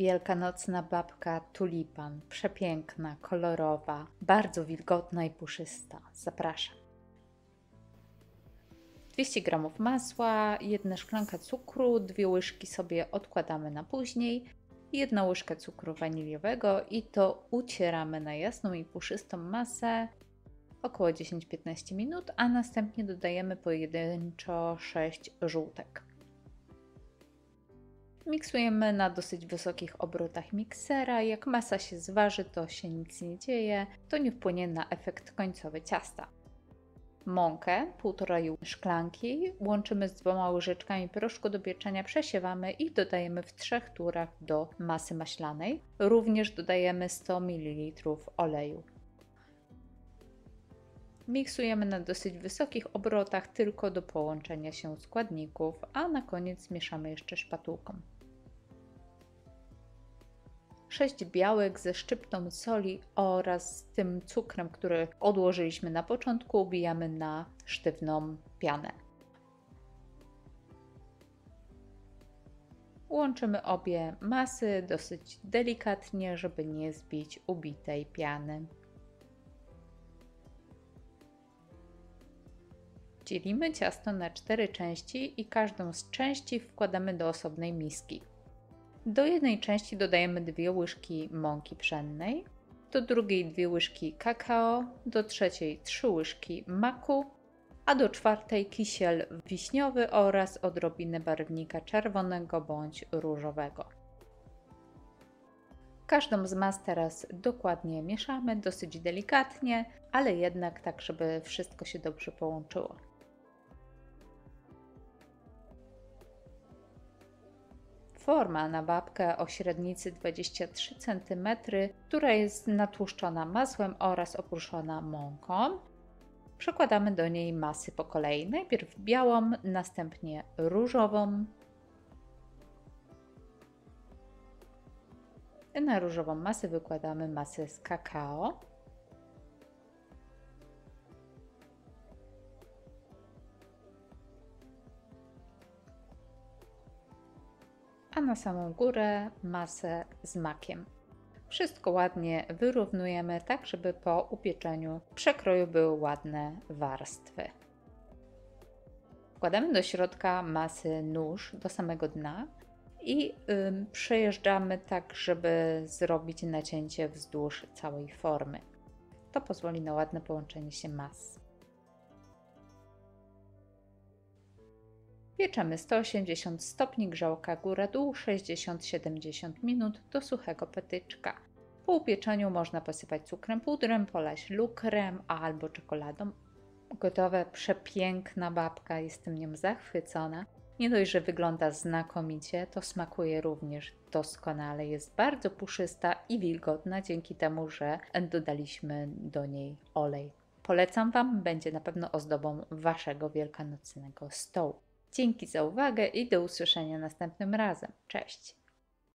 Wielkanocna babka tulipan, przepiękna, kolorowa, bardzo wilgotna i puszysta. Zapraszam. 200 g masła, jedna szklanka cukru, dwie łyżki sobie odkładamy na później, jedna łyżka cukru waniliowego i to ucieramy na jasną i puszystą masę około 10-15 minut, a następnie dodajemy pojedynczo 6 żółtek. Miksujemy na dosyć wysokich obrotach miksera. Jak masa się zważy, to się nic nie dzieje, to nie wpłynie na efekt końcowy ciasta. Mąkę, półtorej szklanki, łączymy z dwoma łyżeczkami proszku do pieczenia, przesiewamy i dodajemy w trzech turach do masy maślanej. Również dodajemy 100 ml oleju. Miksujemy na dosyć wysokich obrotach tylko do połączenia się składników, a na koniec mieszamy jeszcze szpatułką. 6 białek ze szczyptą soli oraz tym cukrem, który odłożyliśmy na początku, ubijamy na sztywną pianę. Łączymy obie masy dosyć delikatnie, żeby nie zbić ubitej piany. Dzielimy ciasto na cztery części i każdą z części wkładamy do osobnej miski. Do jednej części dodajemy dwie łyżki mąki pszennej, do drugiej dwie łyżki kakao, do trzeciej trzy łyżki maku, a do czwartej kisiel wiśniowy oraz odrobinę barwnika czerwonego bądź różowego. Każdą z mas teraz dokładnie mieszamy, dosyć delikatnie, ale jednak tak, żeby wszystko się dobrze połączyło. Forma na babkę o średnicy 23 cm, która jest natłuszczona masłem oraz oprószona mąką. Przekładamy do niej masy po kolei. Najpierw białą, następnie różową. Na różową masę wykładamy masę z kakao. Na samą górę masę z makiem. Wszystko ładnie wyrównujemy, tak żeby po upieczeniu przekroju były ładne warstwy. Wkładamy do środka masy nóż do samego dna i przejeżdżamy tak, żeby zrobić nacięcie wzdłuż całej formy. To pozwoli na ładne połączenie się mas. Pieczemy 180 stopni grzałka góra-dół 60-70 minut do suchego petyczka. Po upieczeniu można posypać cukrem pudrem, polać lukrem albo czekoladą. Gotowe, przepiękna babka, jestem nią zachwycona. Nie dość, że wygląda znakomicie, to smakuje również doskonale. Jest bardzo puszysta i wilgotna dzięki temu, że dodaliśmy do niej olej. Polecam Wam, będzie na pewno ozdobą Waszego wielkanocnego stołu. Dzięki za uwagę i do usłyszenia następnym razem. Cześć!